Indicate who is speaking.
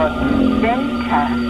Speaker 1: Delta